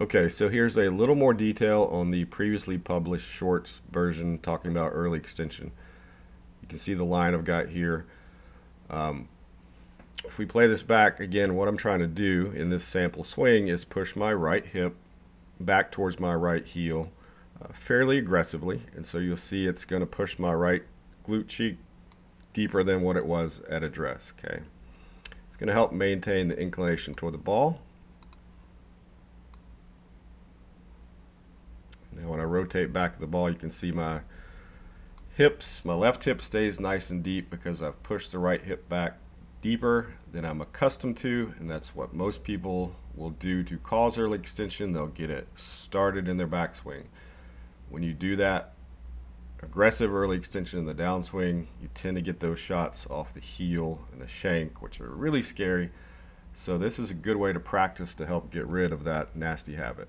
Okay, so here's a little more detail on the previously published shorts version talking about early extension. You can see the line I've got here. Um, if we play this back, again, what I'm trying to do in this sample swing is push my right hip back towards my right heel uh, fairly aggressively. And so you'll see it's going to push my right glute cheek deeper than what it was at address. Okay, It's going to help maintain the inclination toward the ball. Rotate back of the ball, you can see my hips, my left hip stays nice and deep because I've pushed the right hip back deeper than I'm accustomed to, and that's what most people will do to cause early extension. They'll get it started in their backswing. When you do that, aggressive early extension in the downswing, you tend to get those shots off the heel and the shank, which are really scary. So this is a good way to practice to help get rid of that nasty habit.